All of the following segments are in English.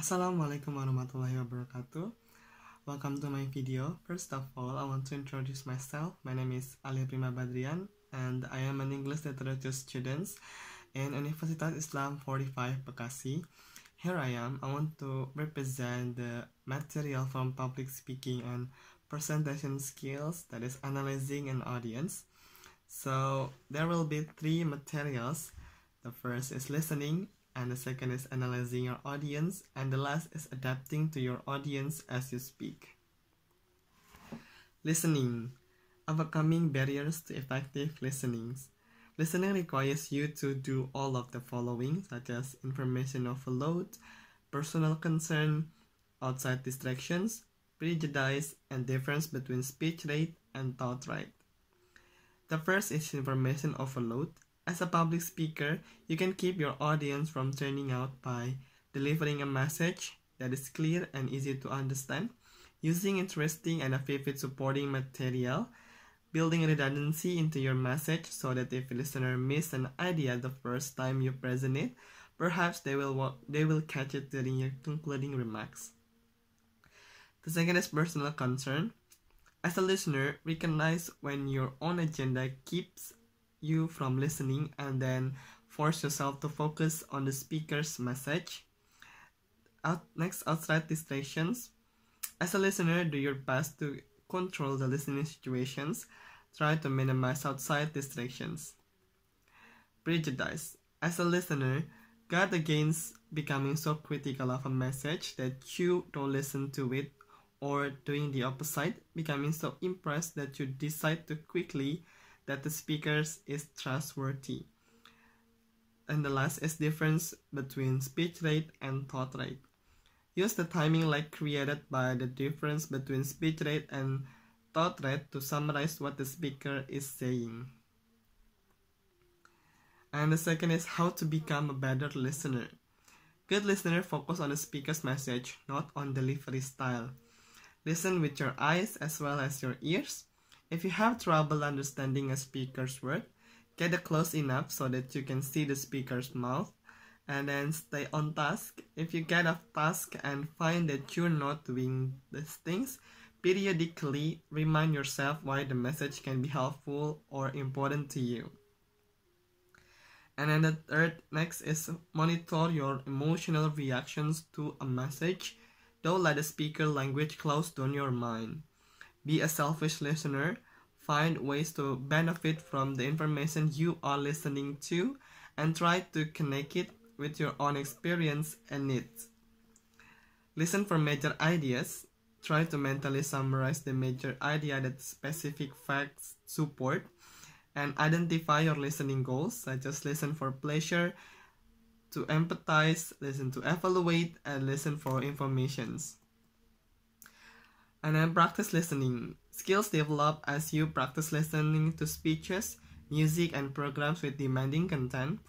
Assalamualaikum warahmatullahi wabarakatuh. Welcome to my video. First of all, I want to introduce myself. My name is Ali Prima Badrian and I am an English literature student in Universitas Islam 45 Bekasi. Here I am. I want to represent the material from public speaking and presentation skills that is analyzing an audience. So there will be three materials. The first is listening, and the second is analyzing your audience, and the last is adapting to your audience as you speak. Listening, overcoming barriers to effective listening. Listening requires you to do all of the following, such as information overload, personal concern, outside distractions, prejudice, and difference between speech rate and thought rate. The first is information overload. As a public speaker, you can keep your audience from turning out by delivering a message that is clear and easy to understand, using interesting and vivid supporting material, building redundancy into your message so that if a listener miss an idea the first time you present it, perhaps they will they will catch it during your concluding remarks. The second is personal concern. As a listener, recognize when your own agenda keeps you from listening and then force yourself to focus on the speaker's message. Out, next, outside distractions. As a listener, do your best to control the listening situations. Try to minimize outside distractions. Prejudice. As a listener, guard against becoming so critical of a message that you don't listen to it or doing the opposite, becoming so impressed that you decide to quickly that the speakers is trustworthy. And the last is difference between speech rate and thought rate. Use the timing lag created by the difference between speech rate and thought rate to summarize what the speaker is saying. And the second is how to become a better listener. Good listener focus on the speaker's message, not on delivery style. Listen with your eyes as well as your ears. If you have trouble understanding a speaker's word, get close enough so that you can see the speaker's mouth and then stay on task. If you get off task and find that you're not doing these things, periodically remind yourself why the message can be helpful or important to you. And then the third next is monitor your emotional reactions to a message don't let the speaker language close down your mind. Be a selfish listener. Find ways to benefit from the information you are listening to and try to connect it with your own experience and needs. Listen for major ideas. Try to mentally summarize the major idea that specific facts support and identify your listening goals, such as listen for pleasure, to empathize, listen to evaluate, and listen for informations. And then practice listening. Skills develop as you practice listening to speeches, music, and programs with demanding content.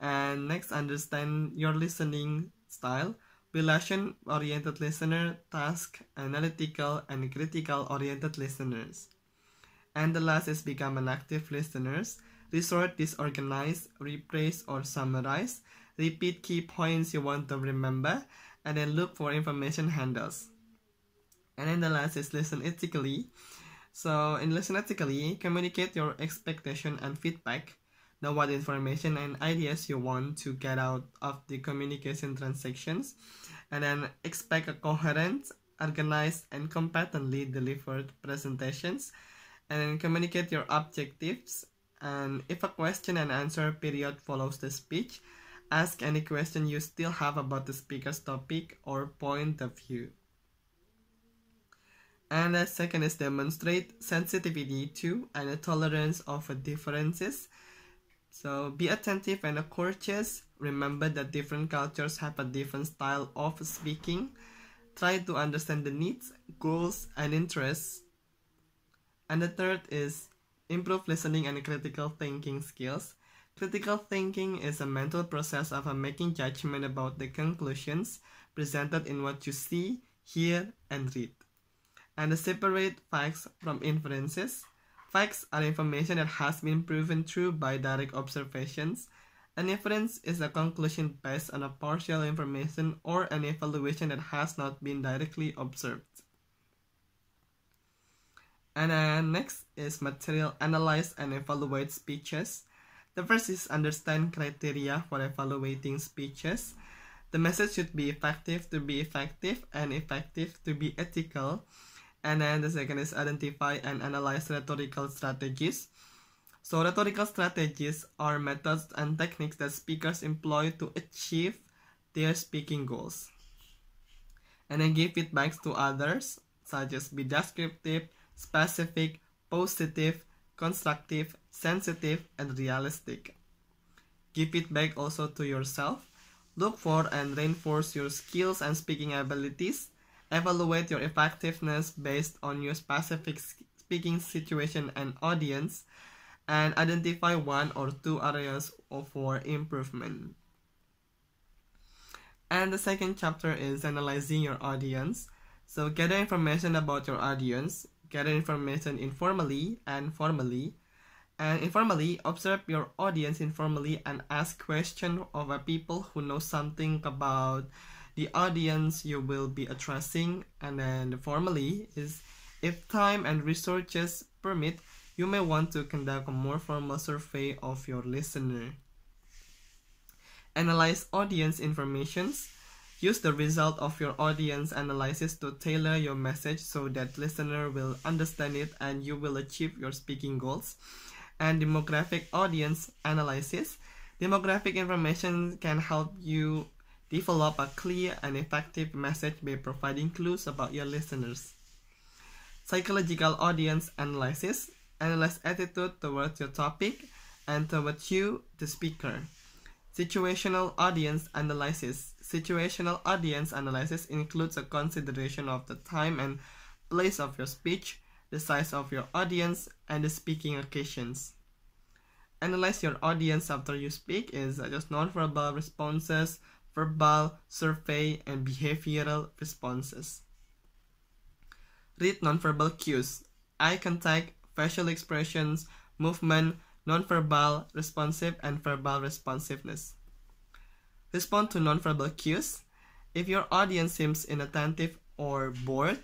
And next, understand your listening style. Relation oriented listener, task, analytical, and critical oriented listeners. And the last is become an active listeners. Resort disorganize, rephrase, or summarize repeat key points you want to remember, and then look for information handles. And then the last is listen ethically. So in listen ethically, communicate your expectation and feedback. Know what information and ideas you want to get out of the communication transactions, and then expect a coherent, organized, and competently delivered presentations, and then communicate your objectives. And if a question and answer period follows the speech, Ask any question you still have about the speaker's topic or point of view. And the second is demonstrate sensitivity to and a tolerance of differences. So be attentive and courteous. Remember that different cultures have a different style of speaking. Try to understand the needs, goals, and interests. And the third is improve listening and critical thinking skills. Critical thinking is a mental process of making judgment about the conclusions presented in what you see, hear, and read. And separate facts from inferences. Facts are information that has been proven true by direct observations, An inference is a conclusion based on a partial information or an evaluation that has not been directly observed. And then next is material analyze and evaluate speeches. The first is understand criteria for evaluating speeches. The message should be effective to be effective and effective to be ethical. And then the second is identify and analyze rhetorical strategies. So rhetorical strategies are methods and techniques that speakers employ to achieve their speaking goals. And then give feedbacks to others, such as be descriptive, specific, positive, constructive, sensitive, and realistic. Give feedback also to yourself. Look for and reinforce your skills and speaking abilities. Evaluate your effectiveness based on your specific speaking situation and audience. And identify one or two areas for improvement. And the second chapter is analyzing your audience. So gather information about your audience, gather information informally and formally. And informally, observe your audience informally and ask questions of people who know something about the audience you will be addressing. And then formally is if time and resources permit, you may want to conduct a more formal survey of your listener. Analyze audience informations Use the result of your audience analysis to tailor your message so that listener will understand it and you will achieve your speaking goals. And demographic audience analysis. Demographic information can help you develop a clear and effective message by providing clues about your listeners. Psychological audience analysis. Analyze attitude towards your topic and towards you, the speaker. Situational audience analysis. Situational audience analysis includes a consideration of the time and place of your speech, the size of your audience, and the speaking occasions. Analyze your audience after you speak is just nonverbal responses, verbal, survey, and behavioral responses. Read nonverbal cues, eye contact, facial expressions, movement, nonverbal, responsive, and verbal responsiveness. Respond to nonverbal cues. If your audience seems inattentive or bored,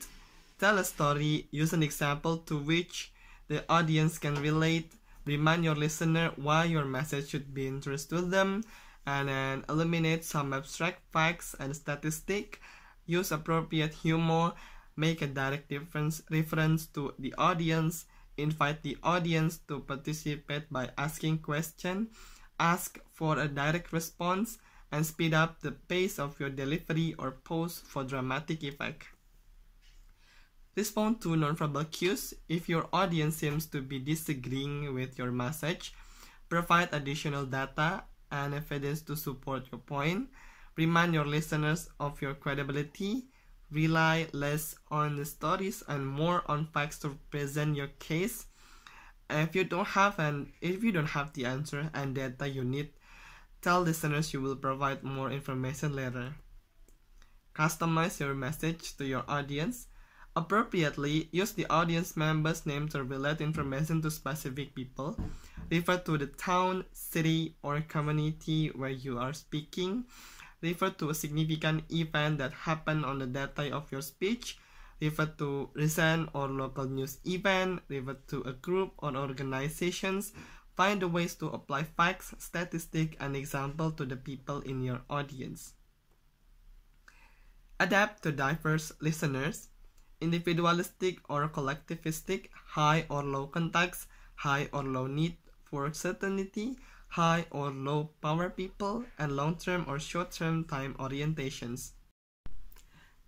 tell a story, use an example to which the audience can relate, remind your listener why your message should be interesting to them, and then eliminate some abstract facts and statistics, use appropriate humor, make a direct reference to the audience, invite the audience to participate by asking questions, ask for a direct response, and speed up the pace of your delivery or pose for dramatic effect. Respond to nonverbal cues. If your audience seems to be disagreeing with your message, provide additional data and evidence to support your point. Remind your listeners of your credibility. Rely less on the stories and more on facts to present your case. If you don't have an if you don't have the answer and data you need, Tell listeners you will provide more information later. Customize your message to your audience. Appropriately, use the audience member's name to relate information to specific people. Refer to the town, city, or community where you are speaking. Refer to a significant event that happened on the data of your speech. Refer to recent or local news event. Refer to a group or organizations Find the ways to apply facts, statistics, and example to the people in your audience. Adapt to diverse listeners, individualistic or collectivistic, high or low context, high or low need for certainty, high or low power people, and long-term or short-term time orientations.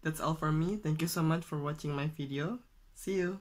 That's all for me. Thank you so much for watching my video. See you!